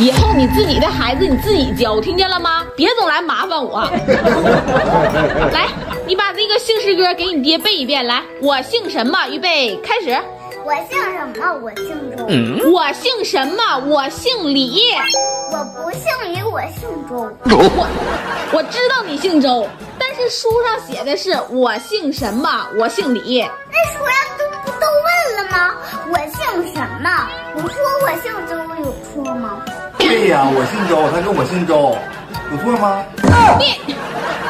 以后你自己的孩子你自己教，听见了吗？别总来麻烦我。来，你把那个姓氏歌给你爹背一遍。来，我姓什么？预备，开始。我姓什么？我姓周。我姓什么？我姓李。我不姓李，我姓周。我我知道你姓周，但是书上写的是我姓什么？我姓李。那书上都不都问了吗？我姓什么？我说我姓周有错吗？对呀，我姓周，他跟我姓周，有错吗？你，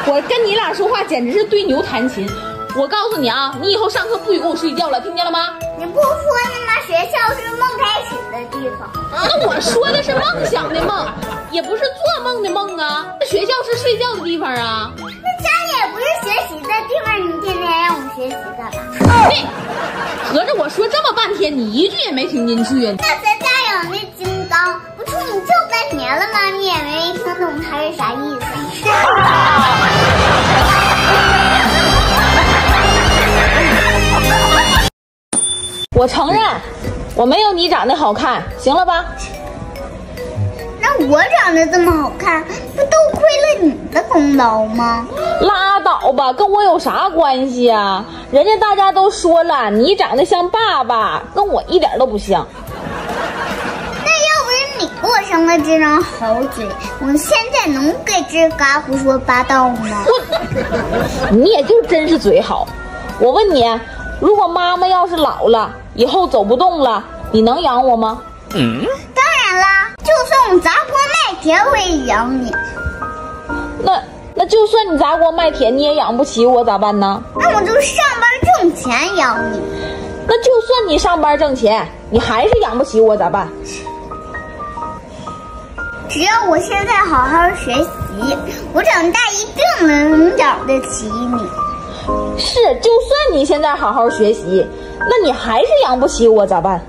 我跟你俩说话简直是对牛弹琴。我告诉你啊，你以后上课不许跟我睡觉了，听见了吗？你不说的吗？学校是梦开始的地方。那我说的是梦想的梦，也不是做梦的梦啊。那学校是睡觉的地方啊。那家里也不是学习的地方，你天天让我们学习干嘛？对，合着我说这么半天，你一句也没听进去啊？那咱家有那金刚，你这半年了吗？你也没听懂他是啥意思。我承认，我没有你长得好看，行了吧？那我长得这么好看，不都亏了你的功劳吗？拉倒吧，跟我有啥关系啊？人家大家都说了，你长得像爸爸，跟我一点都不像。那要不是你给我生了这张好嘴，我现在能给这嘎胡说八道吗？你也就真是嘴好。我问你，如果妈妈要是老了，以后走不动了，你能养我吗？嗯当然啦，就算我砸锅卖铁，我也养你。那那就算你砸锅卖铁，你也养不起我，咋办呢？那我就上班挣钱养你。那就算你上班挣钱，你还是养不起我，咋办？只要我现在好好学习，我长大一定能养得起你。是，就算你现在好好学习，那你还是养不起我，咋办？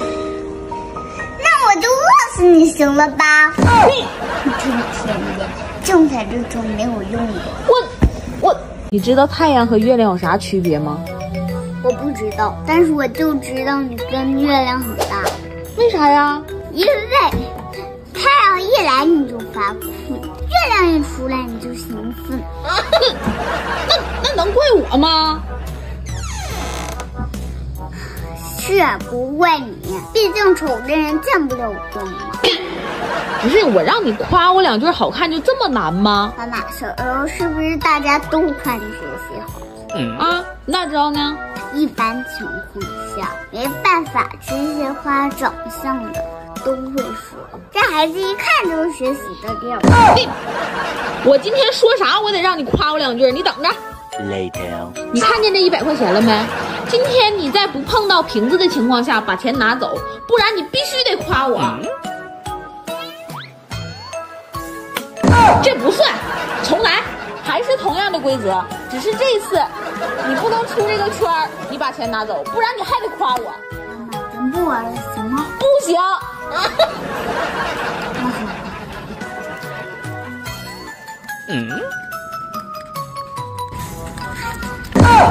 那我就饿死你行了吧？你一天天的，挣在这种没有用的。我我，你知道太阳和月亮有啥区别吗？我不知道，但是我就知道你跟月亮很大，为啥呀？因为一来你就发困，月亮一出来你就兴奋。那那能怪我吗？是啊不怪你，毕竟丑的人见不了光嘛。不是我让你夸我两句好看就这么难吗？妈妈，小时候是不是大家都夸你学习好？嗯啊，你咋知道呢？一般情况下，没办法，这些夸长相的都会说，这孩子一看就是学习的料。你 我今天说啥我得让你夸我两句，你等着。Later. 你看见这一百块钱了没？今天你在不碰到瓶子的情况下把钱拿走，不然你必须得夸我。这不算，重来，还是同样的规则，只是这次你不能出这个圈儿，你把钱拿走，不然你还得夸我。妈妈，咱不玩了行吗？不行。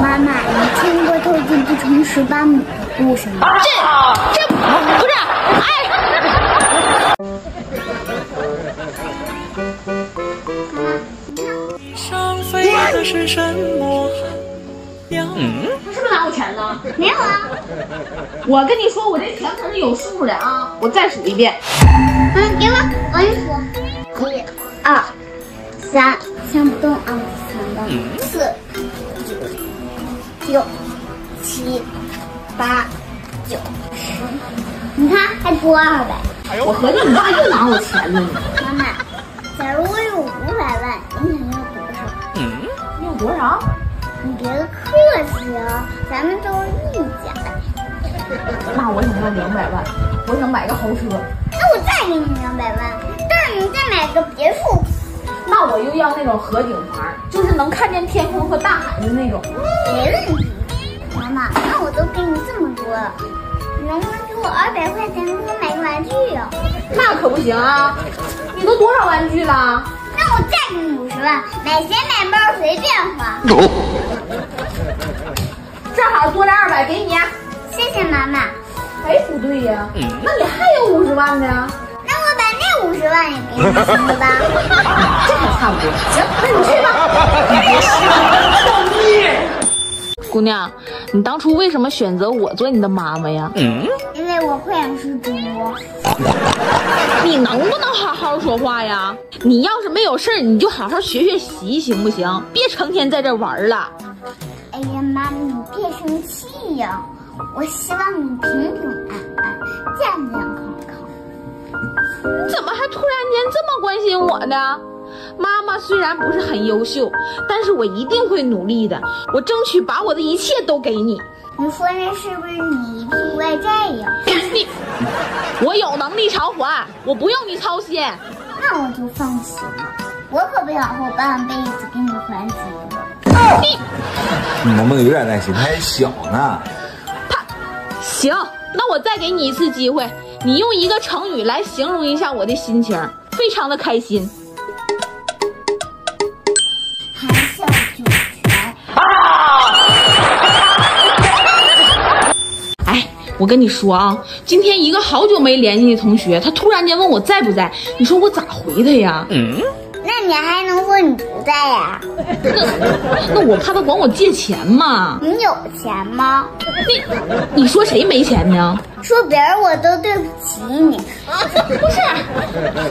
妈妈，你听过“偷鸡不成蚀把米”的故事吗？这这不是，哎，上飞的是什么鸟？没有啊。我跟你说，我这钱可是有数的啊！我再数一遍，嗯，给我，我一数，一、二、三，想不动啊，想动，四、五、六、七、八、九、十，你看还多二百。我合计你爸又拿我钱了呢。妈妈，假如我有五百万，你想要多少？嗯你有多少？你别客气啊，咱们都一家的。那我想要两百万，我想买个豪车。那我再给你两百万，但是你再买个别墅。那我又要那种河景房，就是能看见天空和大海的那种。没问题。妈妈，那我都给你这么多了，你能不能给我二百块钱给我买个玩具呀、那可不行啊！你都多少玩具了？那我再给你五十万，买鞋买包随便花。正好多这二百给你。谢谢妈妈。哎，不对呀，那你还有五十万呢？那我把那五十万也给你 行了吧？这还差不多。行，那你去吧。姑娘，你当初为什么选择我做你的妈妈呀？因为我会想吃猪。你能不能好好说话呀？你要是没有事儿，你就好好学学习，行不行？别成天在这玩了。哎呀，妈咪，你别生气呀！我希望你平平安安、健健康康。你怎么还突然间这么关心我呢？妈妈虽然不是很优秀，但是我一定会努力的，我争取把我的一切都给你。你说那是不是你一屁股外债呀？你，我有能力偿还，我不用你操心。那我就放心了。我可不想后半辈子给你还清了。你 你能不能有点耐心？他还小呢。他行，那我再给你一次机会，你用一个成语来形容一下我的心情，非常的开心。含笑九泉。哎，我跟你说啊，今天一个好久没联系的同学，他突然间问我在不在，你说我咋回他呀？那你还能说你不在呀？那我怕他管我借钱嘛。你有钱吗？你你说谁没钱呢？说别人我都对不起你。不是，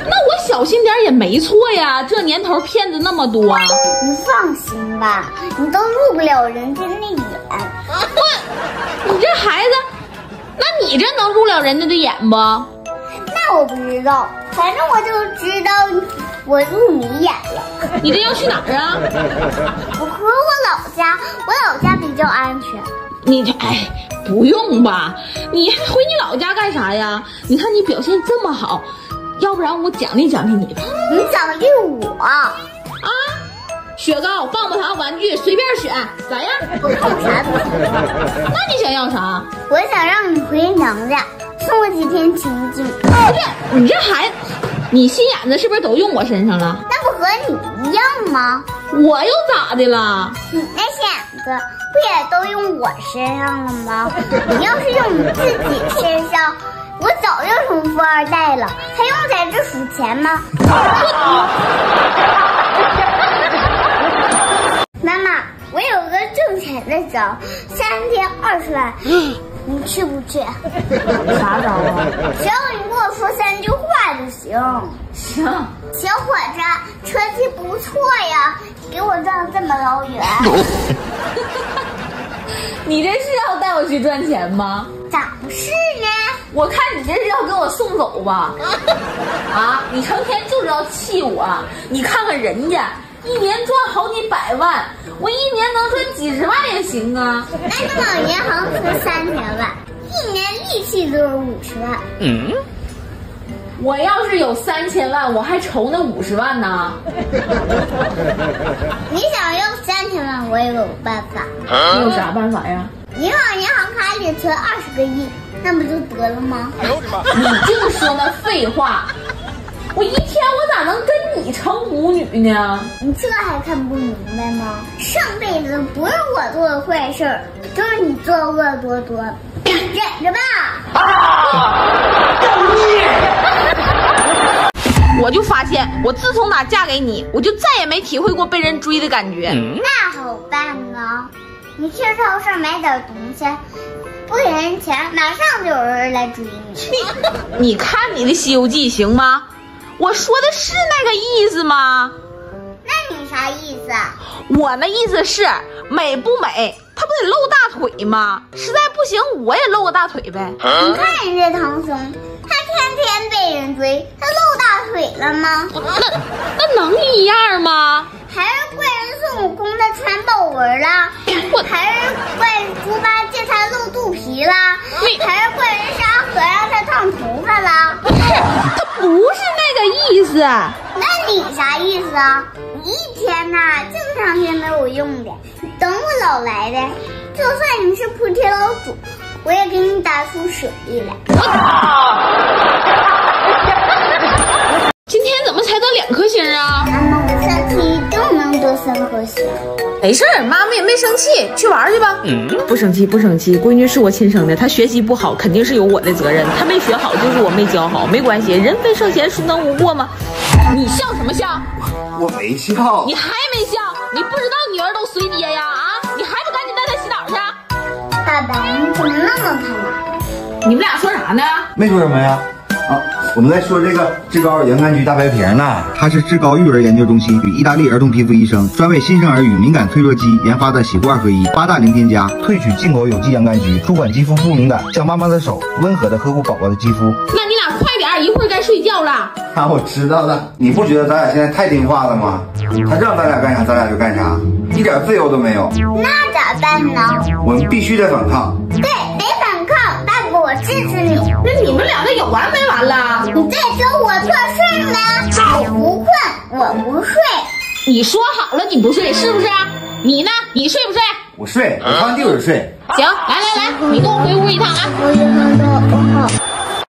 那我小心点也没错呀。这年头骗子那么多，你放心吧，你都入不了人家那眼。我你这孩子，那你这能入了人家的眼不？那我不知道，反正我就知道我入你眼了。你这要去哪儿啊？我回我老家，我老家比较安全。你这哎，不用吧？你回你老家干啥呀？你看你表现这么好，要不然我奖励奖励你吧。你奖励我，啊，雪糕、棒棒糖、玩具随便选，咋样？我看啥不行。那你想要啥？我想让你回娘家，送我几天情景。不是你这孩子，你心眼子是不是都用我身上了？那不和你一样吗？我又咋的了？你那心眼子不也都用我身上了吗？你要是用你自己身上，我早就成富二代了，还用在这数钱吗？妈妈，我有个挣钱的招，三天二十万，你去不去？啥招啊？只要你跟我说三句话就行。行，小伙子，车技不错呀，给我绕这么老远，你这是要带我去赚钱吗？咋不是呢？我看你这是要给我送走吧？啊，你成天就知道气我，你看看人家一年赚好几百万，我一年能赚几十万也行啊。那你往银行存三千万，一年利息都是五十万。我要是有三千万，我还愁那五十万呢。你想要三千万，我也有办法。你有啥办法呀？你往银行卡里存二十个亿，那不就得了吗？你净说那废话，我一天我咋能跟你成母女呢？你这还看不明白吗？上辈子不是我做的坏事儿，就是你作恶多端，忍着吧。我就发现，我自从打嫁给你，我就再也没体会过被人追的感觉。那好办啊，你去超市买点东西，不给人钱，马上就有人来追你。你看你的《西游记》行吗？我说的是那个意思吗？那你啥意思啊？我那意思是美不美，他不得露大腿吗？实在不行，我也露个大腿呗。你看人家唐僧，他天天被人追，他露大腿了吗？那那能一样吗？还是怪人孙悟空他穿豹纹了？还是怪猪八戒他露肚皮了？还是怪人沙和尚他烫头发了？不是，他不是那个意思。那你啥意思啊？你一天呐净上些没有用的，等我老来的，就算你是菩提老祖，我也给你打出舍利来。今天怎么才得两颗星啊？妈妈，我下次一定能得三颗星。没事儿，妈妈也没生气，去玩去吧。不生气，不生气，闺女是我亲生的，她学习不好，肯定是有我的责任。她没学好，就是我没教好，没关系，人非圣贤，孰能无过吗？你笑什么笑？我没笑你。还没笑？你不知道女儿都随爹呀？你们俩说啥呢？没说什么呀？啊，我们在说这个志高洋甘菊大白瓶呢。它是志高育儿研究中心与意大利儿童皮肤医生专为新生儿与敏感脆弱肌研发的洗护二合一，八大零添加，萃取进口有机洋甘菊，舒缓肌肤不敏感，像妈妈的手，温和的呵护宝宝的肌肤。那你俩快点儿，一会儿该睡觉了。啊，我知道了。你不觉得咱俩现在太听话了吗？他让咱俩干啥，咱俩就干啥，一点自由都没有。那咋办呢？我们必须得反抗。那你们两个有完没完了？你在说我错事吗？我不困，我不睡。你说好了你不睡是不是？你呢？你睡不睡？我睡，我放地上睡。行，来来来，你跟我回屋一趟啊。我也看到，我好。